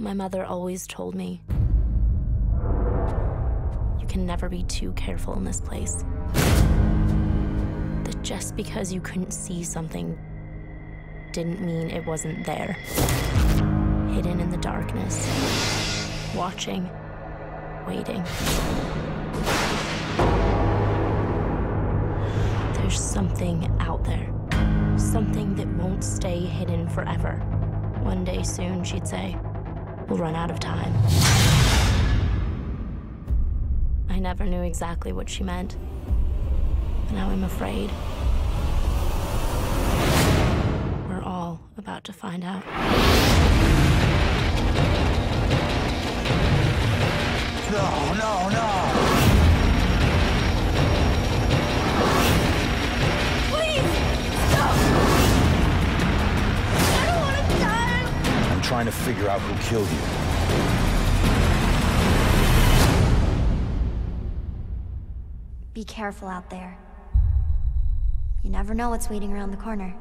My mother always told me you can never be too careful in this place. That just because you couldn't see something didn't mean it wasn't there. Hidden in the darkness, watching, waiting. There's something out there. Something that won't stay hidden forever. One day soon, she'd say, we'll run out of time. I never knew exactly what she meant. And now I'm afraid. We're all about to find out. No, no, no! Trying to figure out who killed you. Be careful out there. You never know what's waiting around the corner.